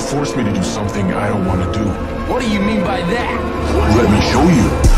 force me to do something I don't want to do. What do you mean by that? Let me show you.